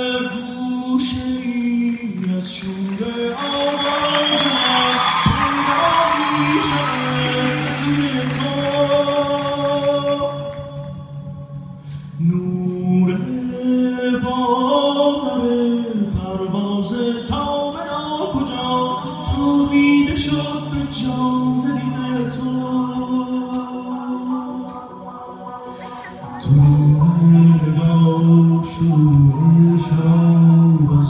هر گوشه ای از شما.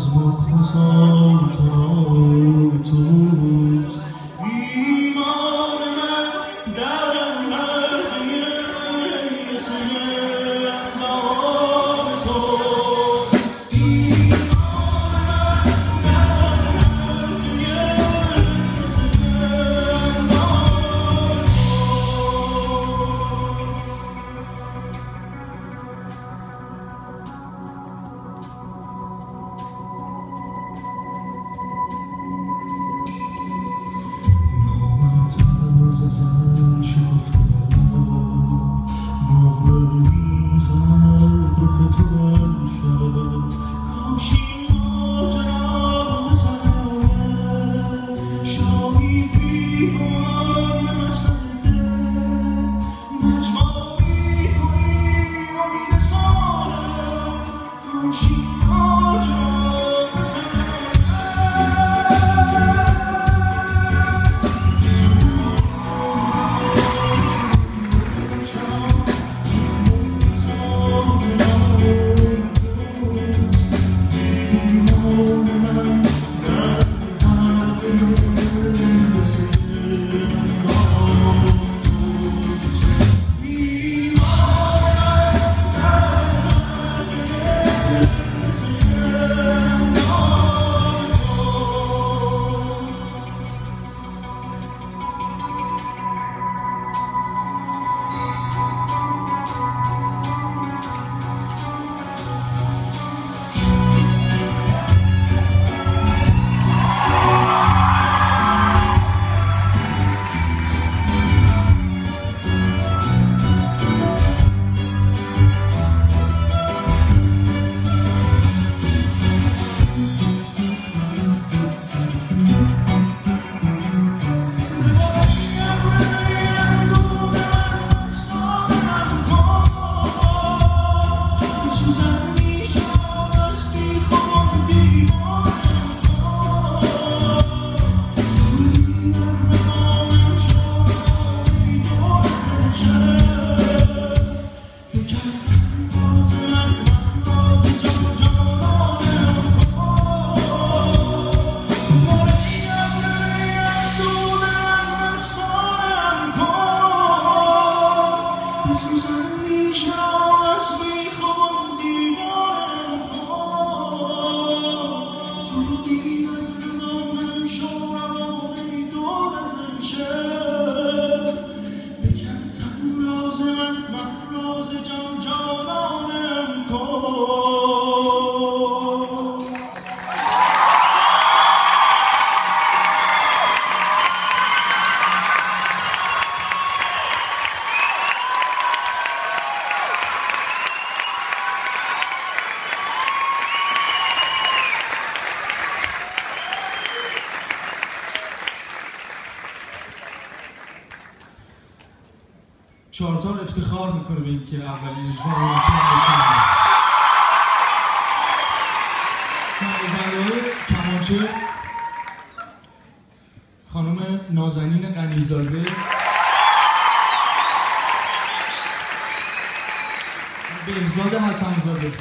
Jesús you. چارتار افتخار می‌کنه به اینکه اولین اجرا ممکن نوازنده کمانچه خانم نازنین غنیزاده. بهزاد حسنزاده.